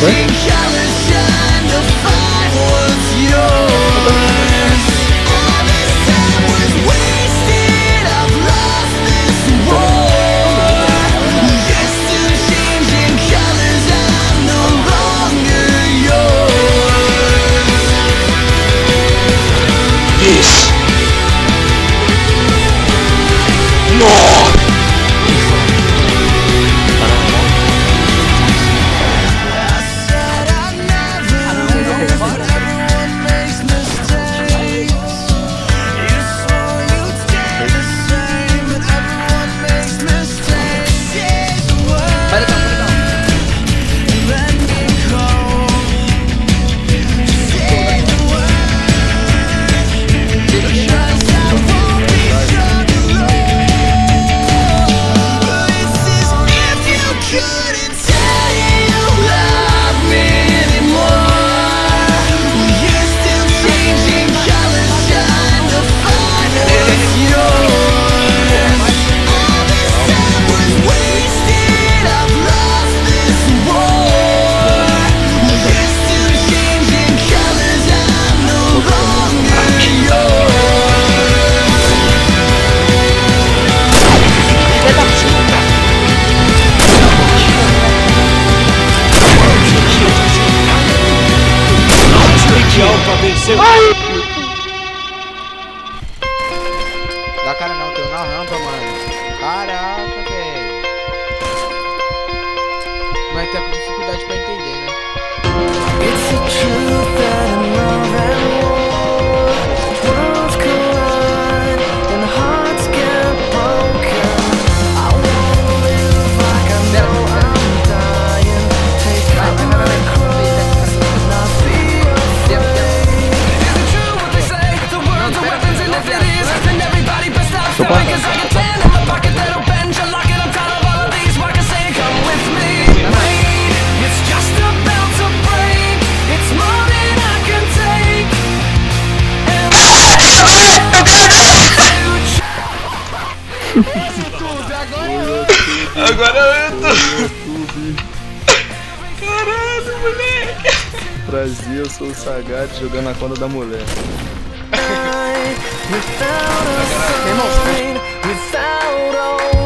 Foi? Dá cara não, tem um na rampa, mano. Caraca, velho. Mas tem dificuldade pra entender, né? It's the truth Agora eu tô. Caralho, moleque. Brasil, eu sou o Sagaz jogando na conta da mulher. without a sign, without a